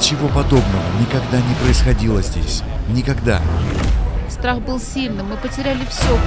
Ничего подобного никогда не происходило здесь. Никогда. Страх был сильным, мы потеряли все.